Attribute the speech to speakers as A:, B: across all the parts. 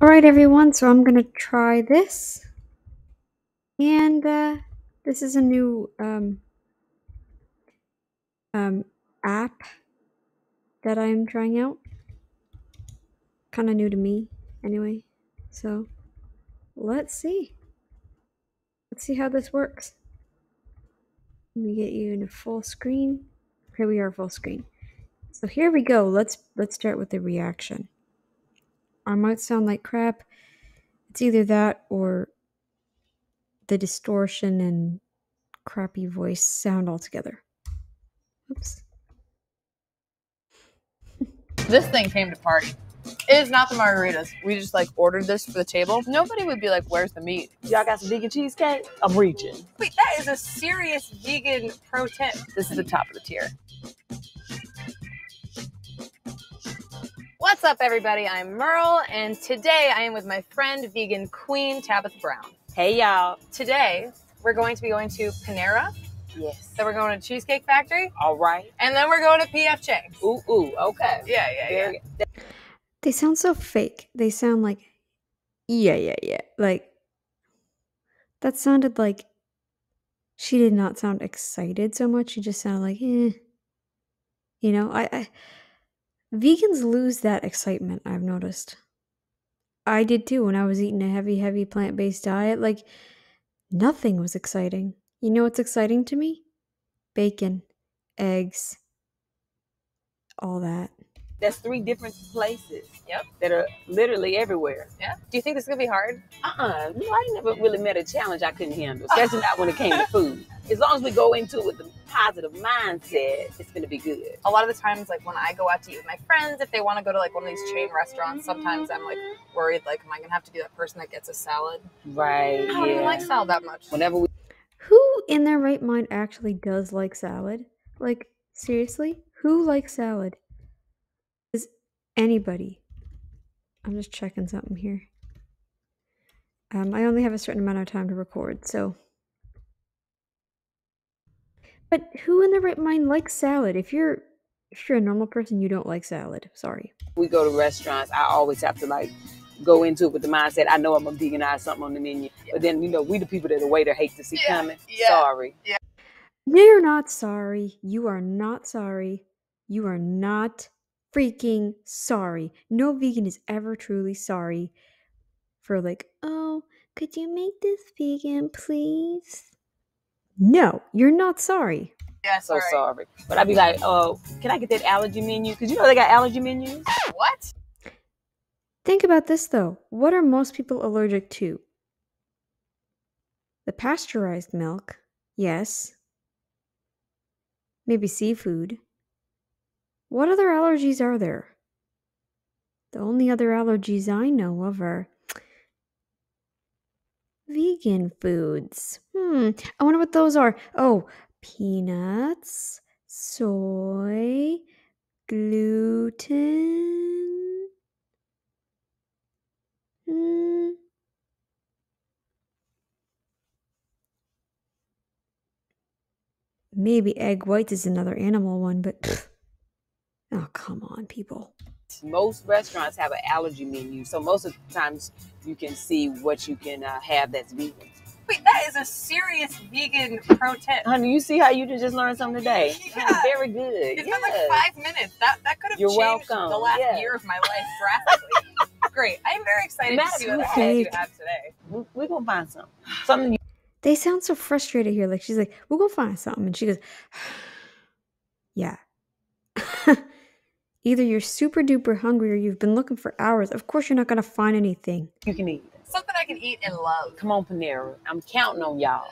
A: Alright, everyone, so I'm gonna try this. And uh, this is a new um, um, app that I'm trying out. Kind of new to me, anyway. So let's see. Let's see how this works. Let me get you in a full screen. Here we are, full screen. So here we go. Let's let's start with the reaction. I might sound like crap. It's either that or the distortion and crappy voice sound altogether. Oops.
B: This thing came to party. It is not the margaritas. We just like ordered this for the table. Nobody would be like, "Where's the meat?"
C: Y'all got some vegan cheesecake? I'm reaching.
B: Wait, that is a serious vegan pro tip. This is the top of the tier. What's up, everybody? I'm Merle, and today I am with my friend, vegan queen Tabitha Brown.
C: Hey y'all.
B: Today we're going to be going to Panera.
C: Yes.
B: Then we're going to Cheesecake Factory,
C: All right.
B: and then we're going to PF Chang's.
C: Ooh, ooh, okay.
B: Yeah, yeah, yeah.
C: Very
A: They sound so fake. They sound like, yeah, yeah, yeah. Like, that sounded like she did not sound excited so much. She just sounded like, eh. You know, I, I vegans lose that excitement, I've noticed. I did too when I was eating a heavy, heavy plant based diet. Like, nothing was exciting. You know what's exciting to me? Bacon, eggs, all that.
C: That's three different places.
B: Yep.
C: That are literally everywhere.
B: Yeah. Do you think this is gonna be hard?
C: Uh-uh. No, I never really met a challenge I couldn't handle, especially not when it came to food. As long as we go into it with a positive mindset, it's gonna be good.
B: a lot of the times like when i go out to eat with my friends if they want to go to like one of these chain restaurants sometimes i'm like worried like am i gonna have to be that person that gets a salad
C: Right.
B: i don't
C: yeah.
B: even like salad that much
C: Whenever we
A: Who in their right mind actually does like salad? Like, seriously? Who likes salad? Is anybody? I'm just checking something here. Um, I only have a certain amount of time to record, so. But who in their right mind likes salad? If you're if you're a normal person, you don't like salad. Sorry.
C: we go to restaurants, I always have to like go into it with the mindset I know I'm gonna veganize something on the menu. But then you know, we the people that the waiter hates to see
B: Yeah,
C: coming.
B: yeah.
C: Sorry.
A: You're not sorry. You are not sorry. You are not freaking sorry. No vegan is ever truly sorry for, like, oh, could you make this vegan, please? No, you're not sorry.
B: yeah
C: So
B: sorry.
C: sorry. But I'd be like, oh, can I get that allergy menu? Because you know they got allergy menus.
B: what
A: Think about this though. What are most people allergic to? The pasteurized milk, yes. Maybe seafood. What other allergies are there? The only other allergies I know of are vegan foods. Hmm, I wonder what those are. Oh, peanuts, soy, gluten. Hmm. Maybe egg whites is another animal one, but. Oh come on, people.
C: Most restaurants have an allergy menu, so most of the times you can see what you can uh, have that's vegan.
B: wait that is a serious vegan protest.
C: Honey, you see how you just learned something today?
B: Yeah.
C: Honey, Very good.
B: it's been like five minutes that that could have
C: You're
B: changed
C: welcome.
B: the last
C: Yeah.
B: year of my life drastically great i'm very excited to
C: Matt,
B: see what
A: who
B: else you
A: fake?
B: have today
C: We- We're gonna find something. Something you
A: They sound so frustrated here. Like she's like, "We'll go find something," and she goes, "Yeah." Either you're super duper hungry or you've been looking for hours. Of course, you're not gonna find anything.
C: you can eat.
B: something i can eat and love
C: Come on, Panera. I'm counting on y'all.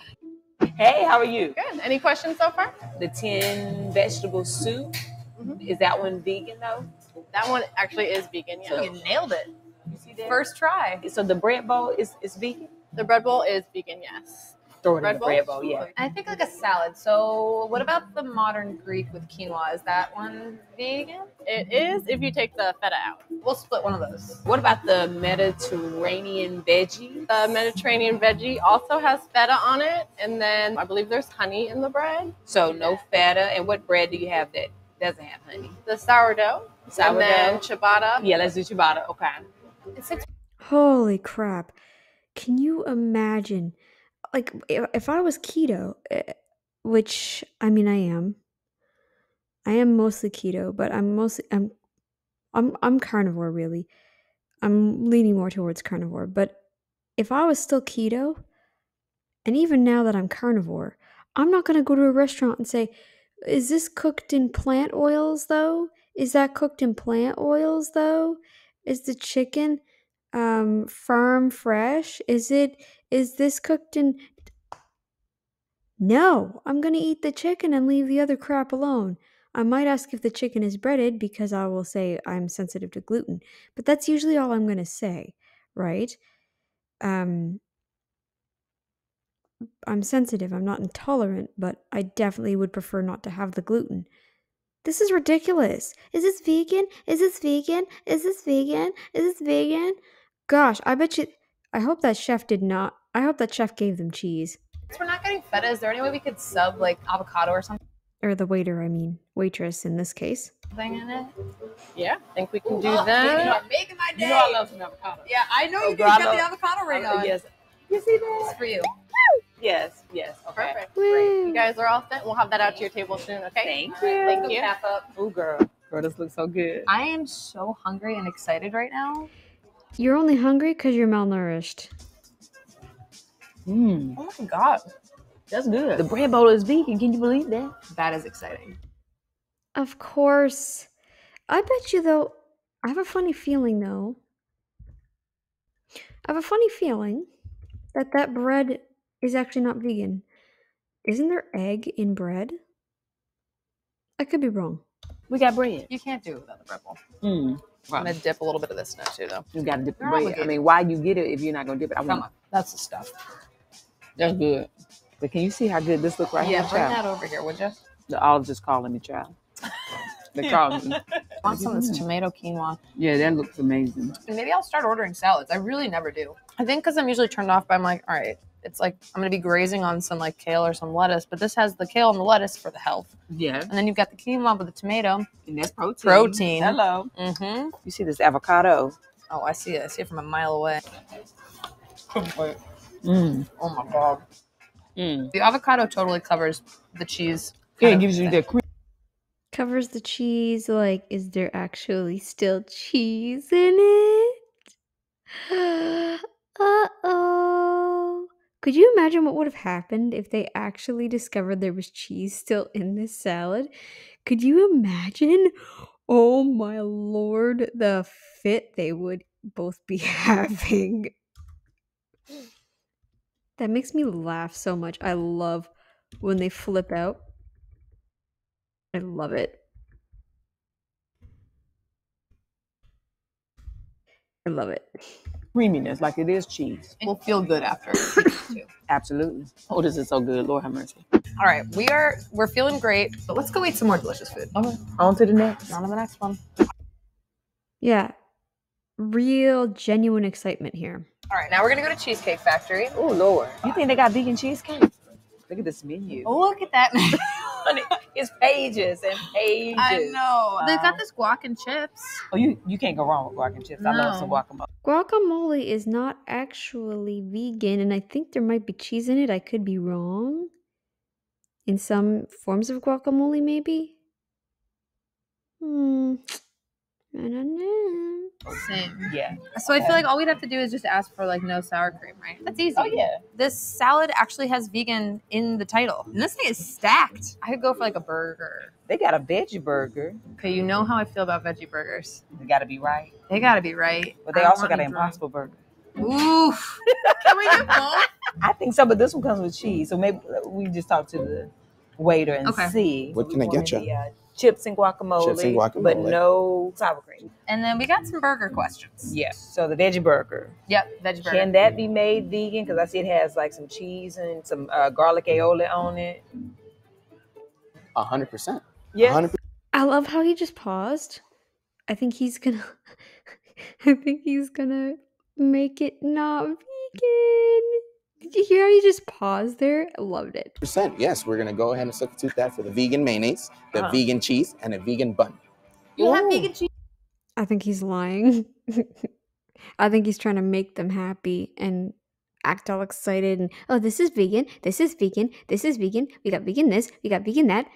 C: Hey, how are you?
B: good any questions so far
C: The 10 vegetable soup.
B: Mhm.
C: Is that one vegan though?
B: that one actually is vegan yeah
C: So-
B: you nailed it
C: You see
B: first try
C: So the bread bowl is, is vegan?
B: The bread bowl is vegan, yes.
C: Throw it in the
B: bowl?
C: bread bowl, yeah.
B: I think like a salad. So, what about the modern Greek with quinoa? Is that one vegan? It is if you take the feta out. We'll split one of those.
C: What about the Mediterranean veggie?
B: The Mediterranean veggie also has feta on it, and then I believe there's honey in the bread.
C: So no feta. And what bread do you have that doesn't have honey?
B: The sourdough,
C: Sourdough.
B: and then ciabatta.
C: Yeah, let's do ciabatta. Okay.
B: It's six
A: Holy crap. Can you imagine? Like, if, if I was keto, eh, which I mean, I am. I am mostly keto, but I'm mostly I'm I'm I'm carnivore really. I'm leaning more towards carnivore, but if I was still keto, and even now that I'm carnivore, I'm not going to go to a restaurant and say, "Is this cooked in plant oils though? Is that cooked in plant oils though? Is the chicken um farm fresh? Is it is this cooked in No, I'm going to eat the chicken and leave the other crap alone. I might ask if the chicken is breaded because I will say I'm sensitive to gluten, but that's usually all I'm going to say, right? Um I'm sensitive, I'm not intolerant, but I definitely would prefer not to have the gluten. This is ridiculous. Is this vegan? Is this vegan? Is this vegan? Is this vegan? Gosh, I bet you. I hope that chef did not. I hope that chef gave them cheese.
B: Since we're not getting feta, is there any way we could sub like avocado or something
A: Or the waiter, I mean, waitress in this case.
B: in it?
C: Yeah, I think we can do
B: Oh,
C: that.
B: you're making my day.
C: You know I love some avocado.
B: yeah, I know
C: Oh,
B: you
C: girl,
B: guys got the avocado ring
C: I uh,
B: on.
C: Yes. You see that?
B: It's for you.
C: Yes, yes. Okay.
B: Perfect. Great. You guys are all set. We'll have that out to your table soon, okay?
C: Thank
B: All right,
C: you.
B: Thank you. Half up.
C: Oh, girl. Girl, this looks so good.
B: I am so hungry and excited right now.
A: You're only hungry because you're malnourished.
C: Mmm,
B: Oh my god.
C: that's good. The bread bowl is vegan. Can you believe that?
B: That is exciting.
A: Of course. I bet you, though, I have a funny feeling, though. I have a funny feeling that that bread is actually not vegan. Isn't there egg in bread? I could be wrong.
C: We got bread.
B: You can't do it without the bread bowl. Hmm.
C: Mmm.
B: I'm gonna dip a little bit of this now too, though.
C: You got to dip the I mean, why you get it if you're not gonna dip it? I
B: Come
C: want.
B: on, that's the stuff.
C: That's good. But can you see how good this look right
B: yeah,
C: here,
B: bring
C: child?
B: that over here, would you?
C: The olives just calling me child. They calling me.
B: want some of this tomato quinoa.
C: Yeah, that looks amazing.
B: And maybe I'll start ordering salads. I really never do. I think because I'm usually turned off by I'm like, all right, it's like I'm gonna be grazing on some like kale or some lettuce, but this has the kale and the lettuce for the health,
C: Yeah,
B: and then you've got the quinoa with the tomato.
C: and that's protein.
B: Protein.
C: Hello.
B: Mm-hmm.
C: You see this avocado?
B: Oh, I see it. I see it from a mile away.
C: Mmm.
B: Oh my god.
C: Mmm.
B: The avocado totally covers the cheese.
C: Yeah, it gives you
B: thing.
C: that cream.
A: Covers the cheese, like, is there actually still cheese in it? uh oh. Could you imagine what would have happened if they actually discovered there was cheese still in this salad? Could you imagine? Oh my lord, the fit they would both be having. That makes me laugh so much. I love when they flip out. I love it. I love it.
C: Creaminess, like it is cheese.
B: We'll feel good after.
C: Absolutely. Oh, this is so good. Lord have mercy.
B: All right, we are we're feeling great, but let's go eat some more delicious food.
C: Okay, on to the next.
B: On to the next one.
A: Yeah. Real genuine excitement here.
B: All right, now we're gonna go to Cheesecake Factory.
C: Oh Lord, you think they got vegan cheesecake? Look at this menu.
B: Oh, look at that.
C: Honey, it's pages and pages.
B: I know. They've got this guac and chips.
C: Oh, you you can't go wrong with guac and chips. I love some guacamole.
A: Guacamole is not actually vegan, and I think there might be cheese in it. I could be wrong. In some forms of guacamole, maybe? Hmm. I don't know.
B: Same.
C: Yeah.
B: So I feel like all we'd have to do is just ask for like no sour cream, right? That's easy.
C: Oh yeah.
B: This salad actually has vegan in the title. And this thing is stacked. I could go for like a burger.
C: They got a veggie burger.
B: Okay, you know how I feel about veggie burgers.
C: They got to be right,
B: They gotta be right.
C: but they
B: I
C: also got
B: any
C: an
B: drunk.
C: impossible burger.
B: Oof. Can we do both?
C: I think so, but this one comes with cheese. So maybe we just talk to the waiter and
B: Okay.
C: see.
D: What can I get you?
C: the, uh, chips and guacamole.
D: Chips and
C: but no sour cream.
B: And then we got some burger questions.
C: Yes. So the veggie burger.
B: Yep, veggie burger.
C: Can that be made vegan? Because I see it has like some cheese and some uh, garlic aioli on it.
D: A hundred percent.
C: Yeah.
D: hundred
A: I love how he just paused. I think he's gonna. I think he's gonna make it not vegan. Did you hear how he just paused there? I loved it.
D: percent. Yes, we're gonna go ahead and substitute that for the vegan mayonnaise, the
C: Uh-huh.
D: vegan cheese, and a vegan bun.
B: you have
C: Ooh.
B: vegan cheese.
A: I think he's lying. I think he's trying to make them happy and act all excited and oh this is vegan, this is vegan, this is vegan, we got vegan this, we got vegan that.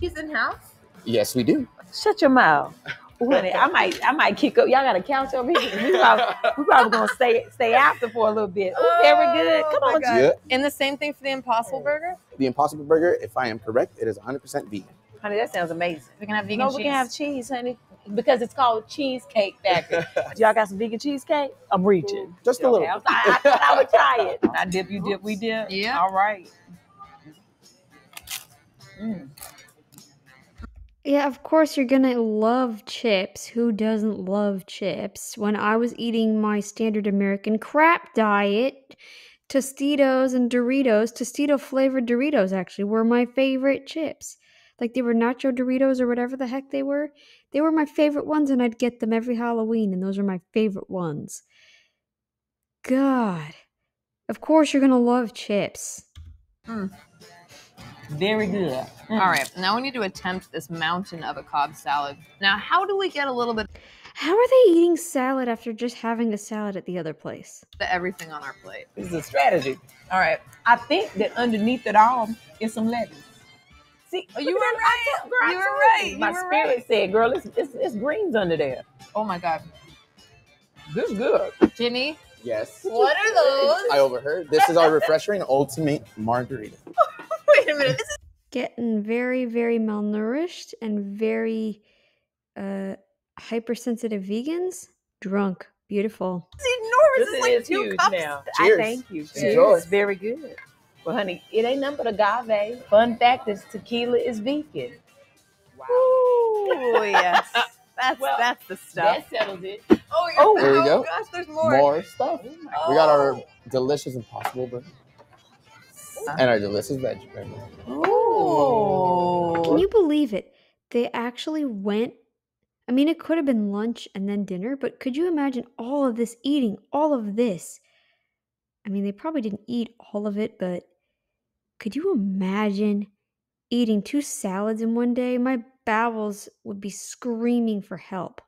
B: He's in house.
D: Yes, we do.
C: Shut your mouth. Ooh, honey, I might I might kick up. Y'all got a couch over here. We probably, we probably gonna stay stay after for a little bit. Ooh, very good.
B: Oh,
C: Come
B: my
C: on,
D: Yeah.
B: And the same thing for the Impossible Burger.
D: The Impossible Burger, if I am correct, it is 100% vegan.
C: honey. That sounds amazing.
B: We can have vegan
C: no,
B: cheese.
C: we can have cheese, honey, because it's called Cheesecake Factory. Y'all got some vegan cheesecake? I'm reaching.
D: Just a little.
C: Okay, I, I, I would try it. I dip, you dip, we dip.
B: Yeah.
C: All right. Mm.
A: Yeah, of course you're gonna love chips. Who doesn't love chips? When I was eating my standard American crap diet, Tostitos and Doritos, Tostito flavored Doritos actually were my favorite chips. Like they were nacho Doritos or whatever the heck they were. They were my favorite ones, and I'd get them every Halloween, and those are my favorite ones. God. Of course you're gonna love chips. Hmm.
C: Very good. Mm.
B: All right, now we need to attempt this mountain of a Cobb salad. Now, how do we get a little bit
A: How are they eating salad after just having a salad at the other place?
B: of everything on our plate?
C: This is a strategy.
B: All right.
C: I think that underneath it all is some lettuce. See,
B: you
C: look
B: were
C: at. I
B: right.
C: told- girl, I
B: You were
C: told
B: right.
C: My
B: You were
C: spirit
B: right.
C: said, "Girl, it's, it's it's greens under there.
B: Oh my God.
C: This is good."
B: Jimmy,
D: Yes.
B: what are those?
D: I overheard. This is our refreshing ultimate margarita.
B: Wait a minute. This is
A: getting very very malnourished and very uh hypersensitive vegans drunk beautiful It's
B: enormous.
C: This
B: It's like
C: is
B: two
C: huge
B: cups.
C: now.
D: Cheers.
C: I thank you.
D: Enjoy.
C: Cheers. Very good. Well, honey, it ain't nothing but agave. Fun fact is tequila is vegan. Wow.
B: Oh yes. That's
C: Well,
B: that's the stuff.
C: That settles it.
B: Oh, you're
C: Oh,
D: there you
B: oh
D: go.
B: gosh, there's more.
D: More stuff.
C: Oh
D: We got our
B: Oh.
D: delicious Impossible Burger and our delicious veggie burger.
B: Oh.
A: can you believe it? They actually went i mean it could have been lunch and then dinner but could you imagine all of this eating all of this? I mean they probably didn't eat all of it but could you imagine eating two salads in one day? My bowels would be screaming for help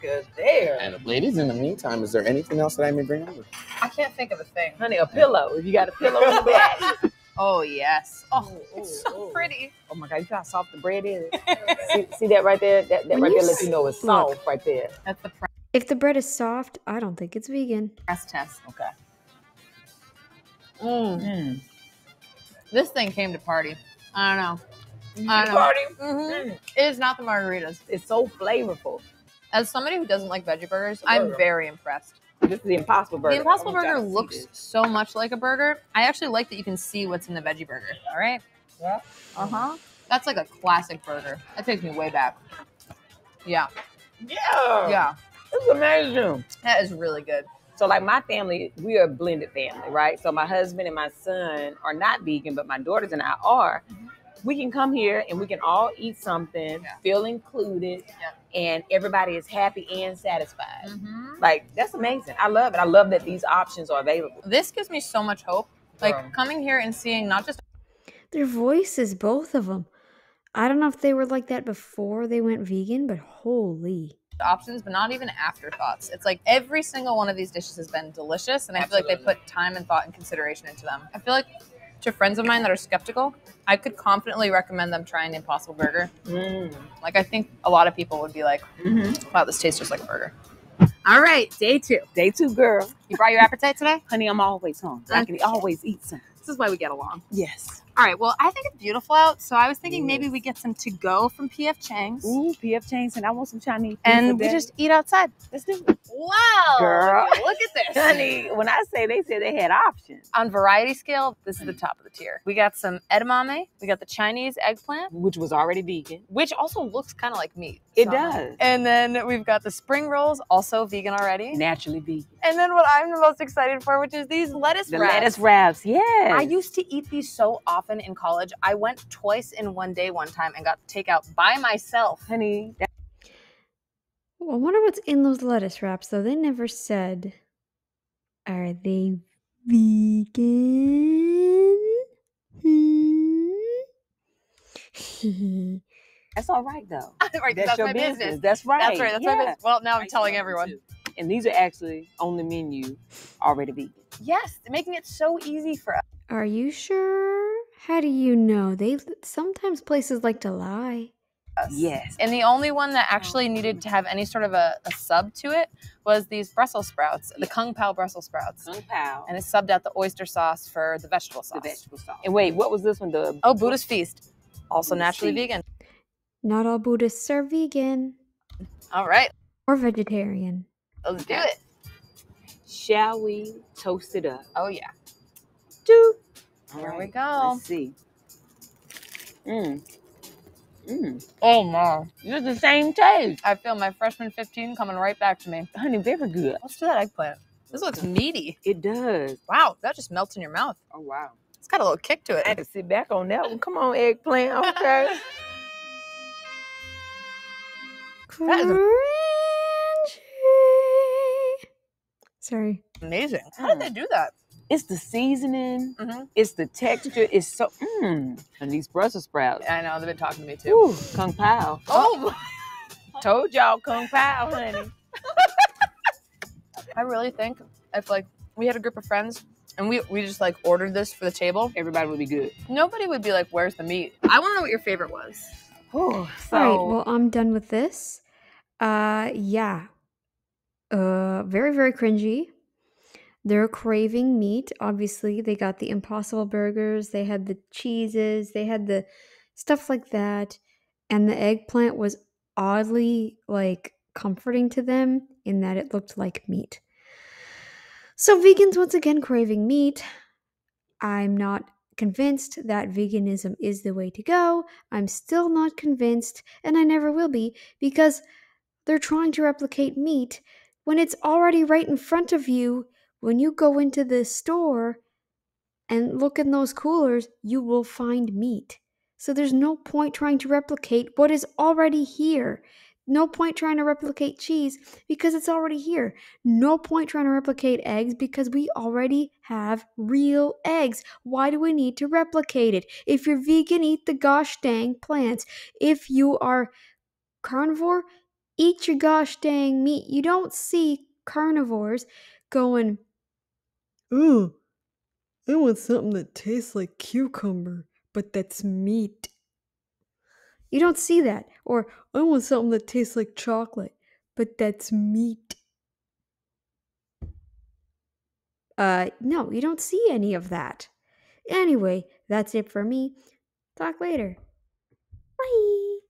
C: Good there.
D: And ladies, in the meantime, is there anything else that I may bring over?
B: I can't think of a thing.
C: Honey, a pillow. If you got a pillow in the back.
B: Oh yes. Oh,
C: Ooh,
B: it's so
C: ooh.
B: pretty.
C: Oh my God, you see how soft the bread is? see, see that right there? That, that right there lets you know it's
A: s- look.
C: soft right there.
B: That's the
A: if the bread is soft i don't think it's vegan
B: press test.
C: Okay.
B: Mm.
C: Mm.
B: This thing came to party. I don't know. I don't know.
C: Party.
B: Mhm.
C: Mm.
B: It is not the margaritas.
C: It's so flavorful.
B: As somebody who doesn't like veggie burgers, I'm very impressed.
C: This is the Impossible Burger.
B: The Impossible
C: y'all
B: Burger looks so much like a burger. I actually like that you can see what's in the veggie burger. All right.
C: Yeah.
B: Uh huh. That's like a classic burger. That takes me way back. Yeah.
C: Yeah.
B: Yeah.
C: It's amazing.
B: That is really good.
C: So, like my family, we are a blended family, right? So, my husband and my son are not vegan, but my daughters and I are. We can come here and we can all eat something,
B: Yeah.
C: feel included,
B: Yeah.
C: and everybody is happy and satisfied.
B: Mm-hmm.
C: Like, that's amazing. I love it. I love that these options are available.
B: This gives me so much hope. Like
C: Girl.
B: coming here and seeing not just
A: Their voices, both of them. I don't know if they were like that before they went vegan, but holy.
B: options, but not even afterthoughts. It's like every single one of these dishes has been delicious, and I feel like they put time and thought and consideration into them. I feel like to friends of mine that are skeptical, I could confidently recommend them trying the Impossible Burger.
C: Mm.
B: Like I think a lot of people would be like,
C: Mm-hmm.
B: "Wow, this tastes just like a burger." All right, day two.
C: Day two, girl.
B: You brought your appetite today.
C: Honey, I'm always hungry. I can always eat something.
B: This is why we get along.
C: Yes.
B: All right. Well, I think it's beautiful out, so I was thinking maybe we get some to go from PF Chang's,
C: Ooh, PF Chang's, and I want some Chinese.
B: and we just eat outside.
C: let's do it.
B: Wow,
C: Girl.
B: look at this,
C: Honey, when I say they said they had options,
B: on variety scale, this is the top of the tier. We got some edamame, we got the Chinese eggplant,
C: which was already vegan.
B: which also looks kind of like meat.
C: It
B: So-
C: does.
B: And then we've got the spring rolls, also vegan already.
C: Naturally vegan.
B: And then what I'm the most excited for, which is these lettuce
C: The
B: wraps.
C: lettuce wraps, yes.
B: I used to eat these so often in college. I went twice in one day one time and got takeout by myself.
C: honey. That,
A: I wonder what's in those lettuce wraps, though. They never said. Are they vegan? Hmm.
C: that's all right though.
B: right,
C: That's,
B: that's
C: your
B: my
C: business.
B: business.
C: That's right.
B: That's right. That's my business. Well, now I'm
C: I
B: telling everyone.
C: too. And these are actually on the menu already vegan.
B: Yes, they're making it so easy for us.
A: Are you sure? How do you know? They sometimes places like to lie.
C: Yes.
B: And the only one that actually needed to have any sort of a, a sub to it was these Brussels sprouts, the Kung Pao Brussels sprouts.
C: Kung Pao.
B: And it subbed out the oyster sauce for the vegetable sauce.
C: the vegetable sauce. And wait, what was this one? The
B: Oh, Buddhist Feast. Also
C: Buddhist
B: naturally
C: Feast.
B: vegan.
A: Not all Buddhists are vegan
B: All right,
A: or vegetarian.
B: let's do it.
C: Shall we toast it up?
B: Oh, yeah.
C: Do.
B: Here we go.
C: Let's see. Mmm. Mmm.
B: Oh, no.
C: You're the same taste.
B: I feel my freshman 15 coming right back to me.
C: Honey, very good.
B: Let's do that eggplant. This looks mm. meaty.
C: It does.
B: Wow, that just melts in your mouth.
C: Oh, wow.
B: It's got a little kick to it.
C: I had
B: it.
C: to sit back on that one. Come on, eggplant. Okay.
B: That is a-
A: Sorry.
B: Amazing. How did mm. they do that?
C: It's the seasoning.
B: Mhm.
C: It's the texture. It's so. Mmm. And these Brussels sprouts.
B: I know, they've been talking to me too.
C: Ooh, Kung Pao.
B: Oh,
C: Told y'all Kung Pao, honey.
B: I really think if like we had a group of friends and we, we just like ordered this for the table,
C: Everybody would be good.
B: nobody would be like, "Where's the meat?" I want to know what your favorite was.
C: Ooh, so,
A: All right, well, I'm done with this. Uh, yeah. Uh, very, very cringy. They're craving meat. Obviously, they got the Impossible Burgers, they had the cheeses, they had the stuff like that. And the eggplant was oddly like comforting to them in that it looked like meat. So, vegans once again craving meat. I'm not convinced that veganism is the way to go. I'm still not convinced, and I never will be, because they're trying to replicate meat when it's already right in front of you. When you go into the store and look in those coolers, you will find meat. So there's no point trying to replicate what is already here. No point trying to replicate cheese because it's already here. No point trying to replicate eggs because we already have real eggs. Why do we need to replicate it? If you're vegan, eat the gosh dang plants. If you are carnivore, eat your gosh dang meat. You don't see carnivores going, Ooh, I want something that tastes like cucumber, but that's meat. You don't see that. Or I want something that tastes like chocolate, but that's meat. Uh, no, you don't see any of that. Anyway, that's it for me. Talk later. Bye.